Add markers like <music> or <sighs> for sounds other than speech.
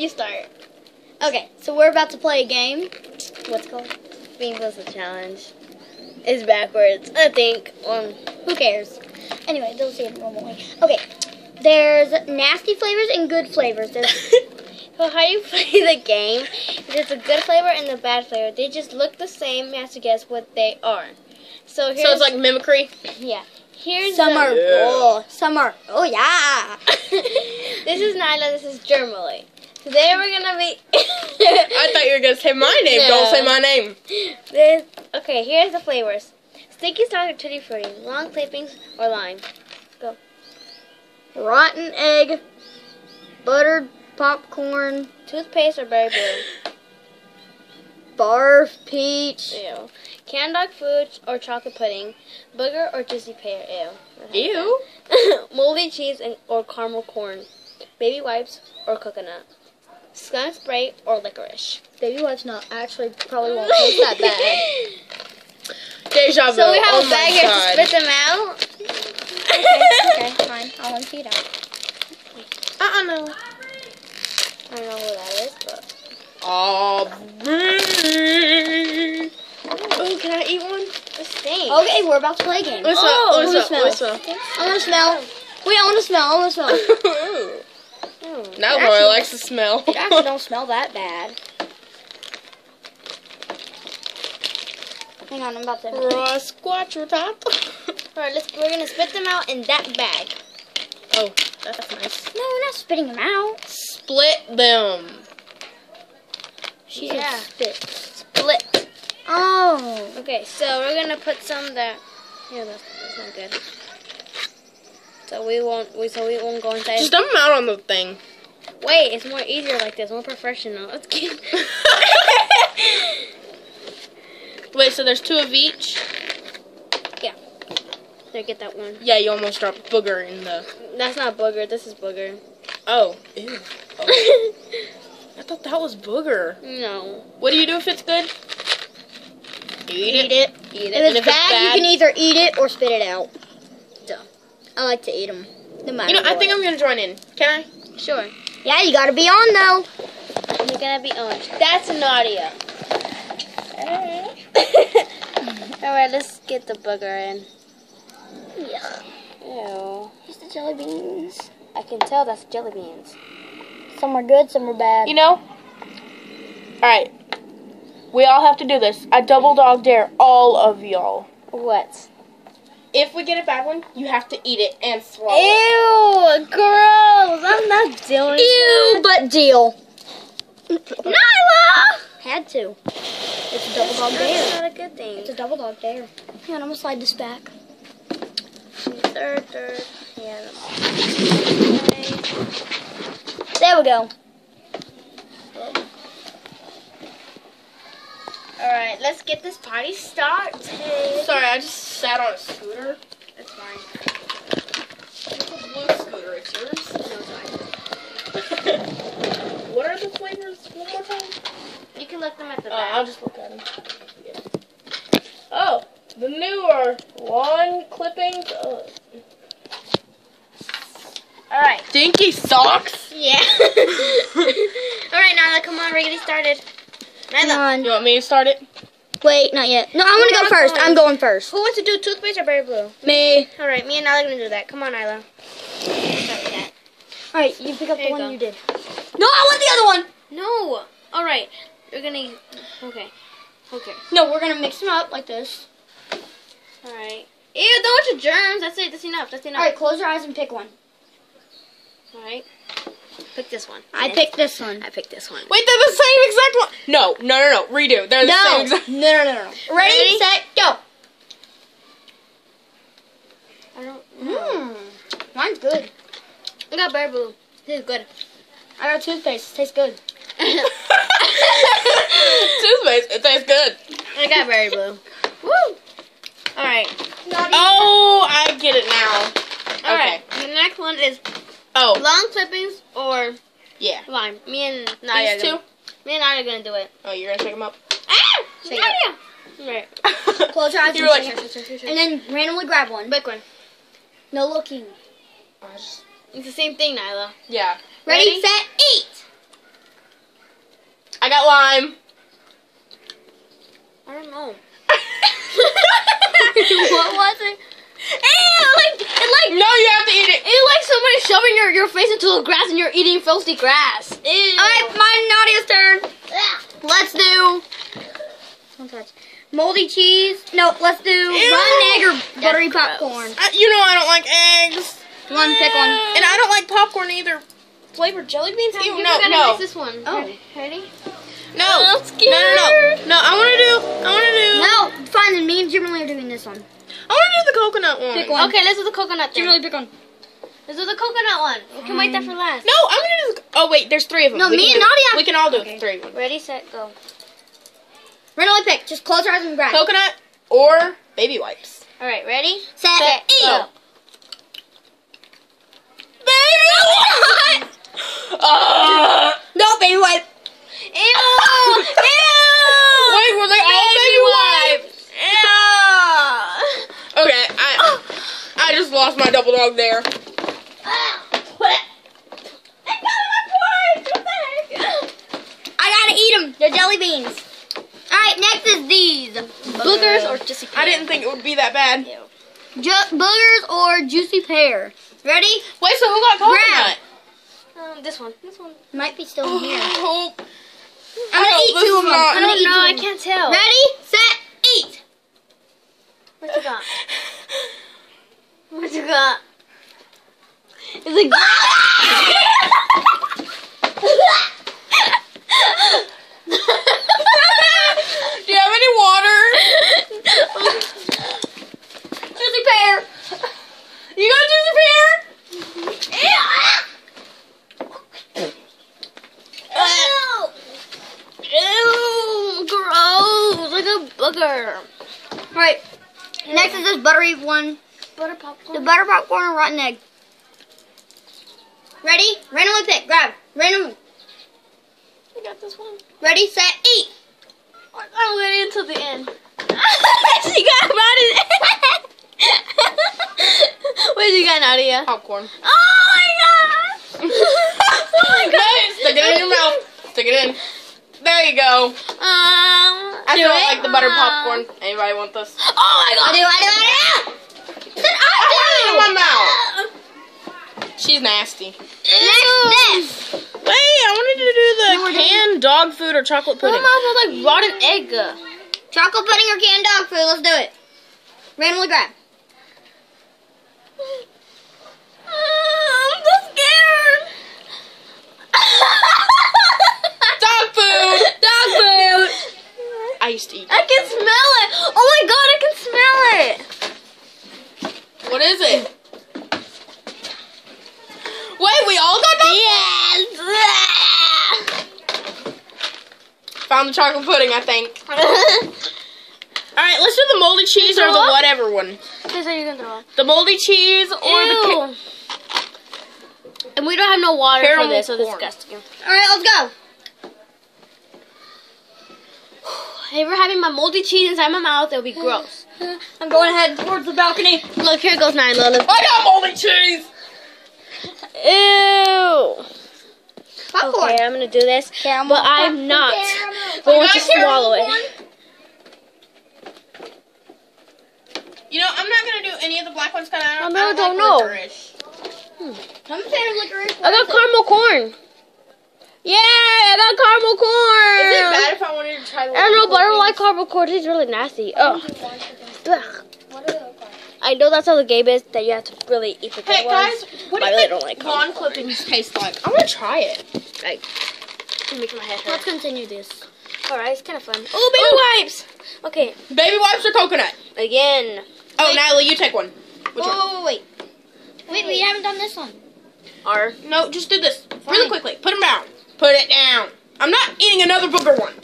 You start. Okay, so we're about to play a game. What's it called? Bean Boozled Challenge. It's backwards, I think. Um, Who cares? Anyway, they'll say it normally. Okay, there's nasty flavors and good flavors. There's <laughs> so how do you play the game? There's a good flavor and a bad flavor. They just look the same. You have to guess what they are. So here's So it's like mimicry. yeah. Here's some the- are oh, some are oh yeah. <laughs> <laughs> this is Nyla. This is Germany. Today we're gonna be. I thought you were gonna say my name. Don't say my name. <laughs> This, okay, here's the flavors: sticky or tutti frutti, lawn clippings or lime. Go. Rotten egg, buttered popcorn, Toothpaste or berry blue. <laughs> barf peach, Ew. Canned dog food or chocolate pudding. Booger or juicy pear. Ew. Ew. <laughs> Moldy cheese and, or caramel corn. Baby wipes or coconut. Skunk spray or licorice. Baby wipes not actually probably won't taste that bad. <laughs> Deja vu. So we have oh a bag here to spit them out. okay, okay, fine. I want to see it out. Uh-uh, no. I don't know what that is, but. Aubrey. Oh, can I eat one? It stinks. Okay, we're about to play a game. What's Oh, up? What's up? What's up? I want to smell. Wait, I want to smell. I want to smell. <laughs> Now Actually- likes the smell. It actually don't <laughs> smell that bad. Hang on, I'm about to. Rasquatch top. <laughs> Alright, let's we're gonna spit them out in that bag. oh, that's nice. No, we're not spitting them out. Split them. She Yeah. spit. Split. Oh. Okay, so we're gonna put some that yeah that's, that's not good. So we won't we so we won't go inside. Just dump them out on the thing. Wait, it's more easier like this, more professional. Let's get <laughs> Wait, so there's two of each? Yeah. There, get that one. Yeah, you almost dropped booger in the. That's not booger, this is booger. Oh. <laughs> Ew. Oh. I thought that was booger. no. What do you do if it's good? Eat, Eat it. Eat If it. it's, if it's bad, bad- you can either eat it or spit it out. Duh. I like to eat them. No matter You know, I think I'm gonna join in. Can I? Sure. Yeah, you gotta be on though. You're gonna be on. That's Nadia. <laughs> Alright, let's get the booger in. Yeah. Ew. Here's the jelly beans. I can tell that's jelly beans. Some are good, some are bad. You know? Alright. We all have to do this. I double dog dare all of y'all. What? If we get a bad one, you have to eat it and swallow it. Ew, gross. I'm not doing Ew, deal. Nyla! Had to. It's a double dog That's dare. not a good thing. It's a double dog dare. Hang on, I'm gonna slide this back. Third, third. Yeah. There we go. Alright, let's get this party started. Sorry, I just sat on a scooter. That's fine. It's a blue scooter. It's yours? No, it's fine. what are the flavors? One more time. You can look them at the Uh, back. I'll just look at them. Oh, the newer lawn clippings. Uh, Alright. Dinky socks. Yeah. <laughs> Alright, Nyla, come on, we're getting started. Hang Nyla. on. You want me to start it? Wait, not yet. No, I want to go first. going. I'm going first. Who wants to do toothpaste or berry blue? Me. Alright, me and Nyla are gonna do that. Come on, Nyla. Start with that. All right, you pick up There the you one go. you did. No, I want the other one. No. Alright. We're gonna. Okay. Okay. No, we're gonna mix them up like this. Alright. Ew, don't want your germs. That's it. That's enough. That's enough. All right, close your eyes and pick one. Alright. Pick this one. I picked this one. I picked this one. Wait, they're the same exact one. No, no, no, no. Redo. They're the No. same no, exact. no, no, no, no. Ready, Ready? set, go. I don't. know. Mmm. Mine's good. I got berry blue. This is good. I got toothpaste. Tastes good. Toothpaste. It tastes good. I got berry blue. Woo! Alright. Oh, I get it now. Alright. The next one is Oh, lawn clippings or yeah. lime. Me and Nadia. These two. Gonna, me and Nadia are gonna do it. Oh, you're gonna pick them up. Ah! Shake Nadia! Right. <laughs> Close your eyes You and, like, and then randomly grab one. Big one. No looking. It's the same thing, Nyla. yeah. Ready, Ready? set, eat. Got lime. I don't know. <laughs> what was it? Ew, like, it like, No, you have to eat it. it's like somebody shoving your, your face into the grass and you're eating filthy grass. Ew. Alright, my Nadia's turn. Let's do. Don't touch. Moldy cheese. No, let's do rotten egg or buttery gross. popcorn. Uh, you know I don't like eggs. One, pick one. And I don't like popcorn either. Flavored jelly beans? Ew, You're no, gonna no. miss this one. Oh. Ready? Ready? No. I'm No, no, no. No, I want to do, I want to do, No, fine. Then me and Jimmy are doing this one. I want to do the coconut one. Pick one. Okay, let's do the coconut thing. Jimmy, pick one. Let's do the coconut one. We can wait that for last. No, I'm going to do the, oh wait, there's three of them. No, We me and Nadia- We can all do Okay. three of them. Ready, set, go. Randomly pick. Just close your eyes and grab. Coconut or baby wipes. All right, ready? Set, Set, eat. go. Baby wipes! <laughs> uh, No, baby wipe. Ew! Ew! wait, were they all baby wipes? Ew! Okay, I, I just lost my double dog there. I gotta eat them. They're jelly beans. All right, next is these. Boogers or just I didn't think it would be that bad. Ju- boogers or juicy pear. Ready? Wait, so who got coconut? Um, this one. This one. Might be still in here. Oh, I'm gonna No, eat this two of them. not- I'm I gonna don't know. I can't tell. Ready, set, eat. What you got? What you got? It's like. <laughs> Do you have any water? Juicy pear. You got juicy pear? Ew! Gross! Like a booger. Right. Next is this buttery one. Butter The popcorn. butter popcorn and rotten egg. Ready? Randomly pick. Grab. Randomly. I got this one. Ready, set, eat. I'm waiting until the end. <laughs> she got mad at <laughs> What you got, Nadia? Popcorn. Oh my god! <laughs> Oh my Nice. Stick it in your mouth. Stick it in. There you go. Um, I do not it? like the butter popcorn. Anybody want this? Oh my I god! do, I do, I do. Then I I have it in my mouth. She's nasty. Next, this. Wait, I wanted to do the No, we're canned dog food or chocolate What pudding. about like rotten egg? Chocolate pudding or canned dog food. Let's do it. Randomly grab. I'm so scared. <laughs> Dog food. Dog food. I used to eat. I can smell it. Oh my god, I can smell it. What is it? We all got dog Yes. <laughs> Found the chocolate pudding, I think. <laughs> All right, let's do the moldy cheese or the up? whatever one. This how you can throw. The moldy cheese or the. Ew. And we don't have no water Caramel for this, so corn. disgusting. All right, let's go. <sighs> If we're having my moldy cheese inside my mouth, it'll be gross. <laughs> I'm going ahead towards the balcony. Look, here goes nine, Lola. I got moldy cheese. Ew. Popcorn. Okay, I'm gonna do this, Caramel but I'm not Caramel. going to swallow it. You know, I'm not gonna do any of the black ones because I I don't, really I don't like know. licorice. I'm a fan of licorice. I got caramel corn. Yeah, I got caramel corn. Is it bad if I wanted to try the I don't know, but I don't like caramel corn. It's really nasty. Ugh. Ugh. What do they look like? I know that's how the game is, that you have to really eat the good Hey ones. guys, what do I you really think don't like lawn clippings taste like? I'm gonna try it. Like, it makes my head Let's continue this. Alright, it's kind of fun. Oh, baby wipes! Okay, Baby wipes or coconut? again. Oh, Natalie, you take one. Which one? Oh, wait. Wait, we haven't done this one. R. No, just do this really quickly. Put them down. Put it down. I'm not eating another booger one.